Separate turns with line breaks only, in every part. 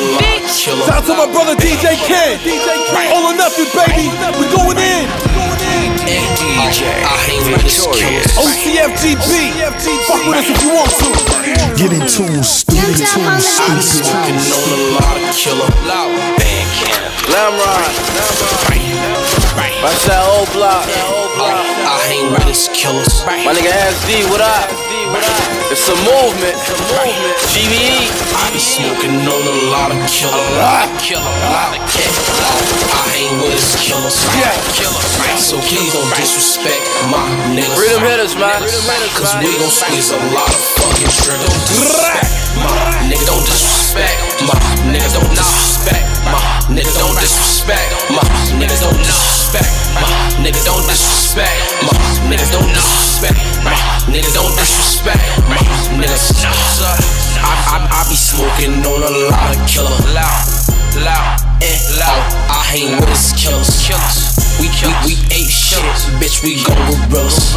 cushion, bitch.
Shout out to my brother DJ Ken. All or nothing, baby. We going in.
DJ, I hang with the killers.
OCFGB. Fuck with us if you want to.
Get in tune, stupid. Get in tune,
I be
stupid.
smoking on a lot of killer. Band camp.
Lamrod, watch that old block.
I hang his killers.
My nigga SD, what up? It's a movement. GBE.
I be smoking on a lot of killer. A lot of killer. A lot of cat. I hang with his killers. Yeah. Killers. So please don't disrespect my niggas.
Freedom hitters, man.
Cause we gon' squeeze a lot of fucking triggers. Don't disrespect my nigga. Don't disrespect my niggas. Don't disrespect my niggas. Don't disrespect my niggas. Don't disrespect my niggas. Don't disrespect my niggas. Don't disrespect my niggas. Don't disrespect my niggas. I, I, I be smoking on a lot of killer. Loud, loud, and loud. I hang with his killers. Killers. We, we, we ain't shit, bitch. We go gorillas.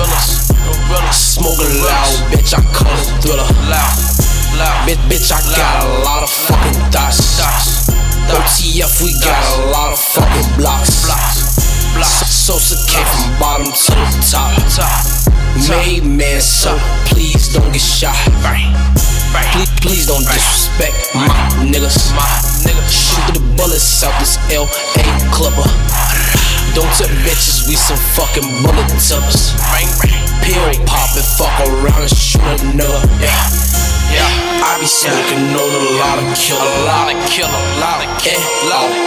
Smoking loud, bitch. I call it thriller. Loud, loud, bitch. Bitch, I got a lot of fucking dots. OTF, we got a lot of fucking blocks. So, Sosa came from bottom to the top. Made man, so please don't get shot. Please, please don't disrespect my niggas. Shoot through the bullets out this LA clubber. Don't tell bitches we some fucking bullet tippers. Pill pop and fuck around and shoot a nigga. Yeah. Yeah, I be smoking on a lot of killer, a lot of killer, a lot of killer.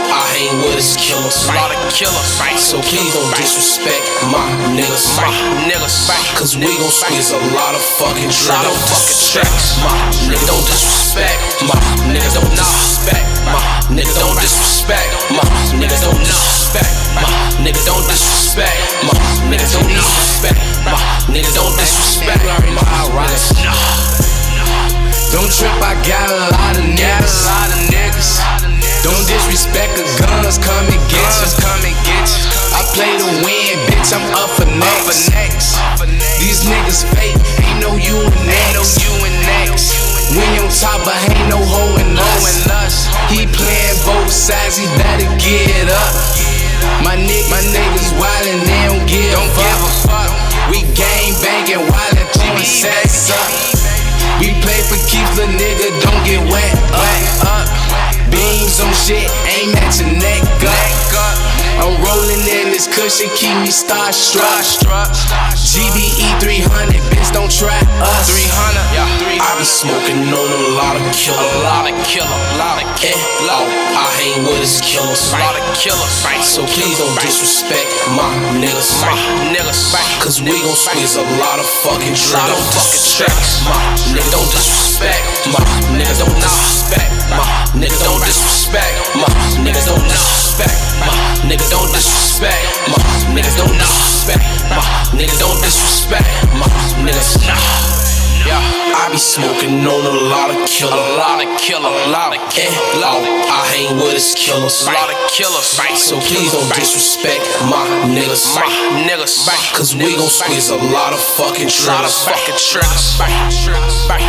Hang with his killers, a lot of killers. So please don't disrespect my niggas, my niggas. Cause we gon' squeeze a lot of fucking triggers. Don't fucking tricks. My nigga don't disrespect. My niggas don't disrespect. My niggas don't disrespect. My niggas don't disrespect. My niggas don't disrespect. My niggas don't disrespect. My niggas don't disrespect. My niggas.
Top, but ain't no hoe in us. He playing both sides, he better get up. My niggas, my niggas wildin', they don't give a fuck. We gang bangin', wildin', throwing sex up. We play for keeps, the nigga don't get wet up. Beams on shit, aim at your neck up. This cushion, keep me starstruck. GBE 300, bitch, don't try us. 300, yeah,
I be smoking on a lot of killer, a lot of killer, a lot of killer. Eh, I hang with his killers, a lot of killers. So please don't disrespect my niggas, my niggas. Cause we gon' squeeze a lot of fucking triggers. Don't fucking tricks. My nigga don't disrespect. My don't. My niggas nah. Yeah, I be smoking on a lot of killer, a lot of killer, a lot of killer. Eh, oh, I hang with his killers, a lot of killers. So please don't disrespect my niggas, my niggas. Cause we gon' squeeze a lot of fucking triggers, lot of fucking triggers. Bye, bye,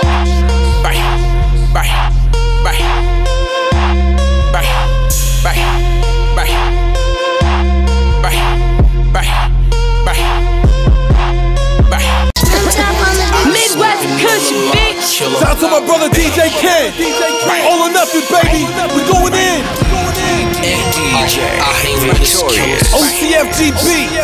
bye, bye,
DJ Ken. All or nothing, baby. We going in.
And DJ, I with his killers.
OCFGB.